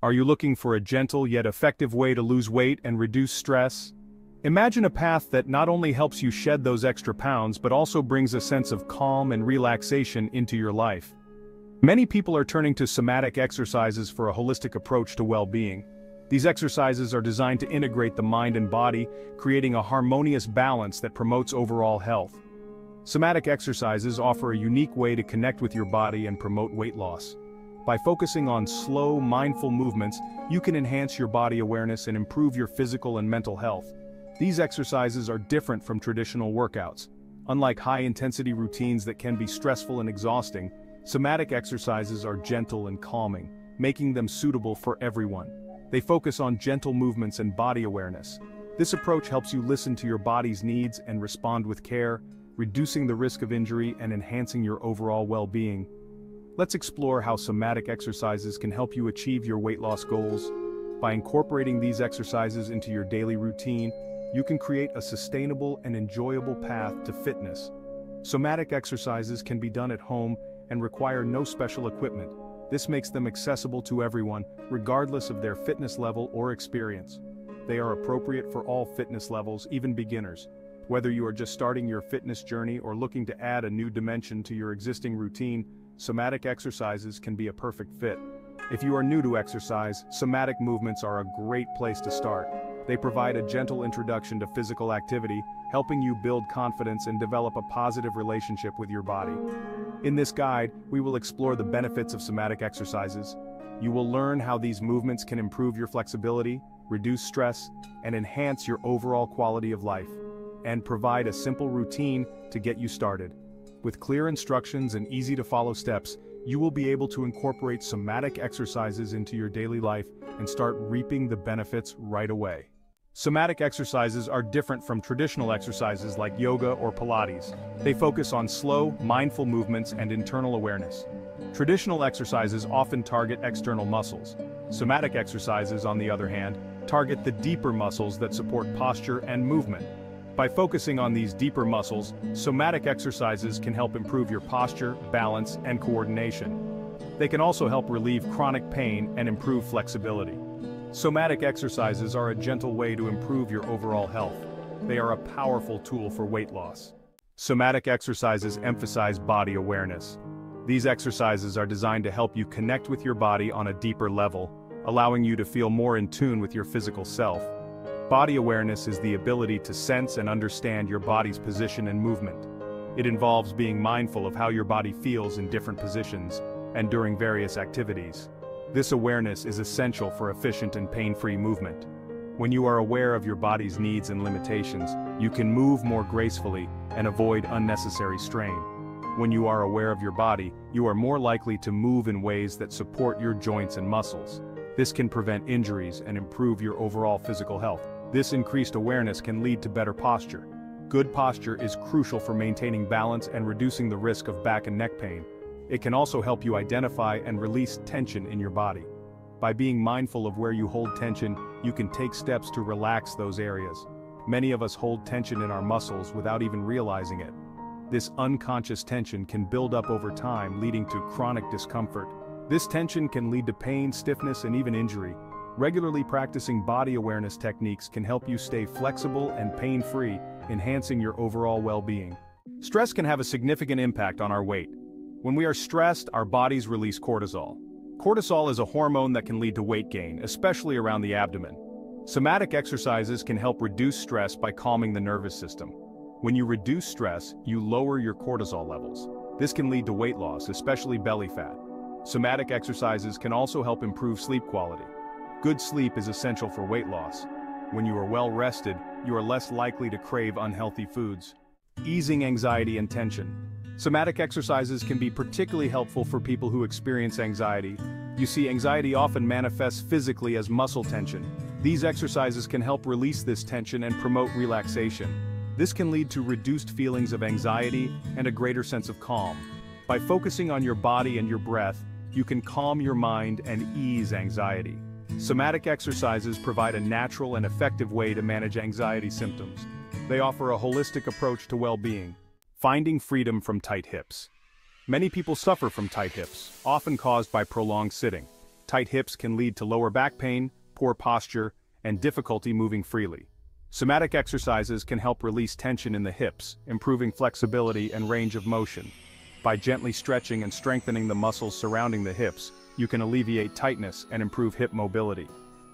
Are you looking for a gentle yet effective way to lose weight and reduce stress? Imagine a path that not only helps you shed those extra pounds but also brings a sense of calm and relaxation into your life. Many people are turning to somatic exercises for a holistic approach to well-being. These exercises are designed to integrate the mind and body, creating a harmonious balance that promotes overall health. Somatic exercises offer a unique way to connect with your body and promote weight loss. By focusing on slow, mindful movements, you can enhance your body awareness and improve your physical and mental health. These exercises are different from traditional workouts. Unlike high-intensity routines that can be stressful and exhausting, somatic exercises are gentle and calming, making them suitable for everyone. They focus on gentle movements and body awareness. This approach helps you listen to your body's needs and respond with care, reducing the risk of injury and enhancing your overall well-being. Let's explore how somatic exercises can help you achieve your weight loss goals. By incorporating these exercises into your daily routine, you can create a sustainable and enjoyable path to fitness. Somatic exercises can be done at home and require no special equipment. This makes them accessible to everyone, regardless of their fitness level or experience. They are appropriate for all fitness levels, even beginners. Whether you are just starting your fitness journey or looking to add a new dimension to your existing routine, somatic exercises can be a perfect fit. If you are new to exercise, somatic movements are a great place to start. They provide a gentle introduction to physical activity, helping you build confidence and develop a positive relationship with your body. In this guide, we will explore the benefits of somatic exercises. You will learn how these movements can improve your flexibility, reduce stress, and enhance your overall quality of life and provide a simple routine to get you started. With clear instructions and easy-to-follow steps, you will be able to incorporate somatic exercises into your daily life and start reaping the benefits right away. Somatic exercises are different from traditional exercises like yoga or Pilates. They focus on slow, mindful movements and internal awareness. Traditional exercises often target external muscles. Somatic exercises, on the other hand, target the deeper muscles that support posture and movement. By focusing on these deeper muscles, somatic exercises can help improve your posture, balance, and coordination. They can also help relieve chronic pain and improve flexibility. Somatic exercises are a gentle way to improve your overall health. They are a powerful tool for weight loss. Somatic exercises emphasize body awareness. These exercises are designed to help you connect with your body on a deeper level, allowing you to feel more in tune with your physical self. Body awareness is the ability to sense and understand your body's position and movement. It involves being mindful of how your body feels in different positions and during various activities. This awareness is essential for efficient and pain-free movement. When you are aware of your body's needs and limitations, you can move more gracefully and avoid unnecessary strain. When you are aware of your body, you are more likely to move in ways that support your joints and muscles. This can prevent injuries and improve your overall physical health. This increased awareness can lead to better posture. Good posture is crucial for maintaining balance and reducing the risk of back and neck pain. It can also help you identify and release tension in your body. By being mindful of where you hold tension, you can take steps to relax those areas. Many of us hold tension in our muscles without even realizing it. This unconscious tension can build up over time leading to chronic discomfort. This tension can lead to pain, stiffness, and even injury, Regularly practicing body awareness techniques can help you stay flexible and pain-free, enhancing your overall well-being. Stress can have a significant impact on our weight. When we are stressed, our bodies release cortisol. Cortisol is a hormone that can lead to weight gain, especially around the abdomen. Somatic exercises can help reduce stress by calming the nervous system. When you reduce stress, you lower your cortisol levels. This can lead to weight loss, especially belly fat. Somatic exercises can also help improve sleep quality. Good sleep is essential for weight loss. When you are well rested, you are less likely to crave unhealthy foods. Easing anxiety and tension. Somatic exercises can be particularly helpful for people who experience anxiety. You see, anxiety often manifests physically as muscle tension. These exercises can help release this tension and promote relaxation. This can lead to reduced feelings of anxiety and a greater sense of calm. By focusing on your body and your breath, you can calm your mind and ease anxiety. Somatic exercises provide a natural and effective way to manage anxiety symptoms. They offer a holistic approach to well-being. Finding freedom from tight hips. Many people suffer from tight hips, often caused by prolonged sitting. Tight hips can lead to lower back pain, poor posture, and difficulty moving freely. Somatic exercises can help release tension in the hips, improving flexibility and range of motion. By gently stretching and strengthening the muscles surrounding the hips, you can alleviate tightness and improve hip mobility.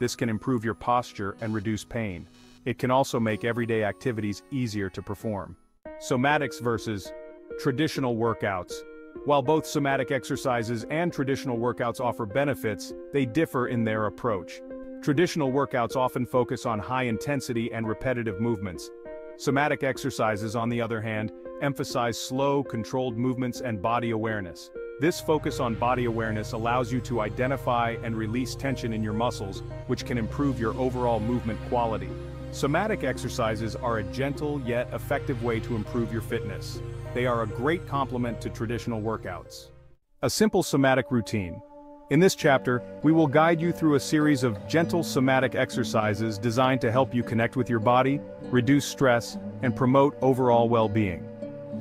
This can improve your posture and reduce pain. It can also make everyday activities easier to perform. Somatics versus traditional workouts. While both somatic exercises and traditional workouts offer benefits, they differ in their approach. Traditional workouts often focus on high-intensity and repetitive movements. Somatic exercises, on the other hand, emphasize slow, controlled movements and body awareness. This focus on body awareness allows you to identify and release tension in your muscles, which can improve your overall movement quality. Somatic exercises are a gentle yet effective way to improve your fitness. They are a great complement to traditional workouts. A simple somatic routine. In this chapter, we will guide you through a series of gentle somatic exercises designed to help you connect with your body, reduce stress, and promote overall well-being.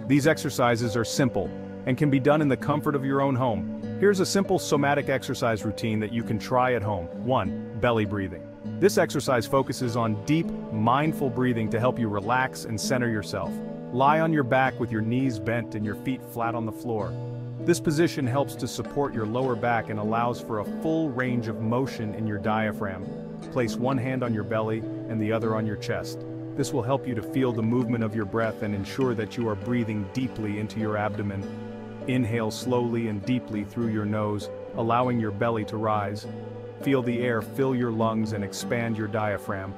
These exercises are simple and can be done in the comfort of your own home. Here's a simple somatic exercise routine that you can try at home. 1. Belly breathing. This exercise focuses on deep, mindful breathing to help you relax and center yourself. Lie on your back with your knees bent and your feet flat on the floor. This position helps to support your lower back and allows for a full range of motion in your diaphragm. Place one hand on your belly and the other on your chest. This will help you to feel the movement of your breath and ensure that you are breathing deeply into your abdomen. Inhale slowly and deeply through your nose, allowing your belly to rise. Feel the air fill your lungs and expand your diaphragm.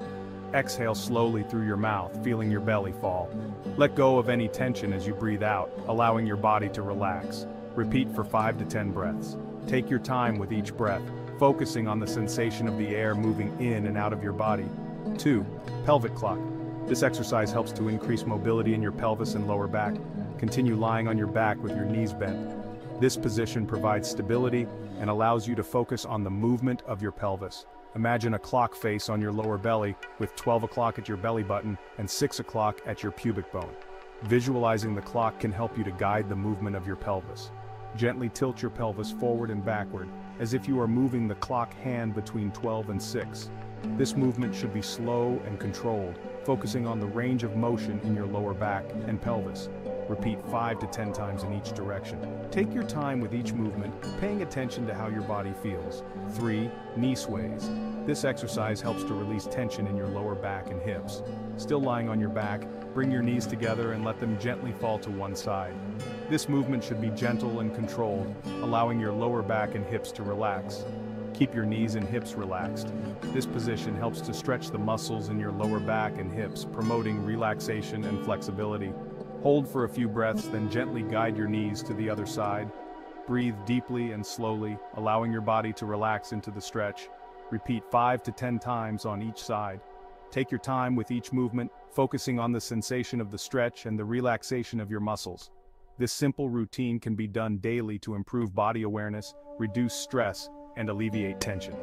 Exhale slowly through your mouth, feeling your belly fall. Let go of any tension as you breathe out, allowing your body to relax. Repeat for 5 to 10 breaths. Take your time with each breath, focusing on the sensation of the air moving in and out of your body. 2. Pelvic clock. This exercise helps to increase mobility in your pelvis and lower back. Continue lying on your back with your knees bent. This position provides stability and allows you to focus on the movement of your pelvis. Imagine a clock face on your lower belly with 12 o'clock at your belly button and 6 o'clock at your pubic bone. Visualizing the clock can help you to guide the movement of your pelvis. Gently tilt your pelvis forward and backward, as if you are moving the clock hand between 12 and 6. This movement should be slow and controlled, focusing on the range of motion in your lower back and pelvis. Repeat 5 to 10 times in each direction. Take your time with each movement, paying attention to how your body feels. 3. Knee sways. This exercise helps to release tension in your lower back and hips. Still lying on your back, bring your knees together and let them gently fall to one side. This movement should be gentle and controlled, allowing your lower back and hips to relax. Keep your knees and hips relaxed. This position helps to stretch the muscles in your lower back and hips, promoting relaxation and flexibility. Hold for a few breaths, then gently guide your knees to the other side. Breathe deeply and slowly, allowing your body to relax into the stretch. Repeat 5 to 10 times on each side. Take your time with each movement, focusing on the sensation of the stretch and the relaxation of your muscles. This simple routine can be done daily to improve body awareness, reduce stress, and alleviate tension.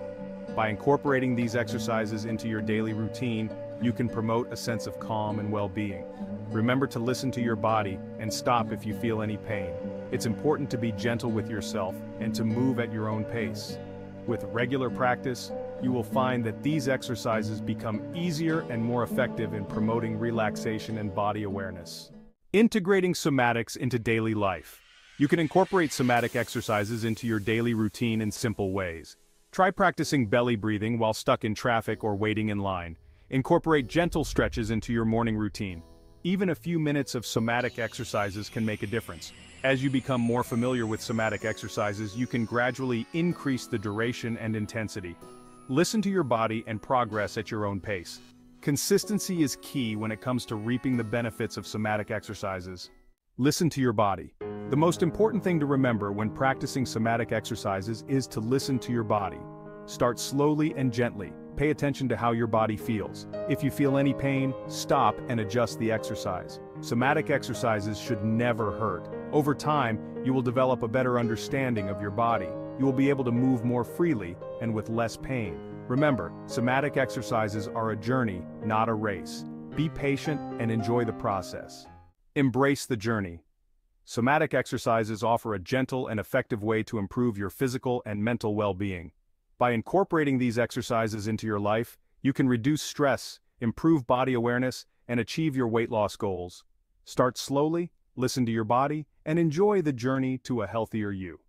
By incorporating these exercises into your daily routine, you can promote a sense of calm and well-being. Remember to listen to your body and stop if you feel any pain. It's important to be gentle with yourself and to move at your own pace. With regular practice, you will find that these exercises become easier and more effective in promoting relaxation and body awareness. Integrating somatics into daily life. You can incorporate somatic exercises into your daily routine in simple ways. Try practicing belly breathing while stuck in traffic or waiting in line. Incorporate gentle stretches into your morning routine. Even a few minutes of somatic exercises can make a difference. As you become more familiar with somatic exercises, you can gradually increase the duration and intensity. Listen to your body and progress at your own pace. Consistency is key when it comes to reaping the benefits of somatic exercises. Listen to your body. The most important thing to remember when practicing somatic exercises is to listen to your body. Start slowly and gently. Pay attention to how your body feels. If you feel any pain, stop and adjust the exercise. Somatic exercises should never hurt. Over time, you will develop a better understanding of your body. You will be able to move more freely and with less pain. Remember, somatic exercises are a journey, not a race. Be patient and enjoy the process. Embrace the journey. Somatic exercises offer a gentle and effective way to improve your physical and mental well-being. By incorporating these exercises into your life, you can reduce stress, improve body awareness, and achieve your weight loss goals. Start slowly, listen to your body, and enjoy the journey to a healthier you.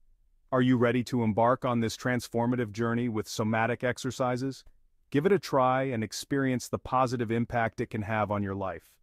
Are you ready to embark on this transformative journey with somatic exercises? Give it a try and experience the positive impact it can have on your life.